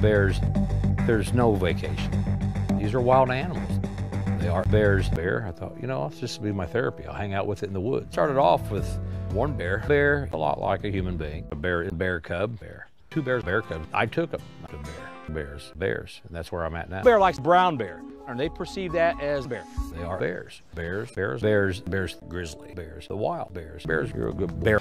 Bears, there's no vacation. These are wild animals. They are bears. Bear, I thought, you know, this will be my therapy. I'll hang out with it in the woods. Started off with one bear. Bear, a lot like a human being. A bear, bear cub, bear. Two bears, bear cubs. I took them to bear. Bears, bears, and that's where I'm at now. Bear likes brown bear, and they perceive that as bear. They are bears. Bears, bears, bears, bears, grizzly bears, the wild bears. Bears, you're a good bear.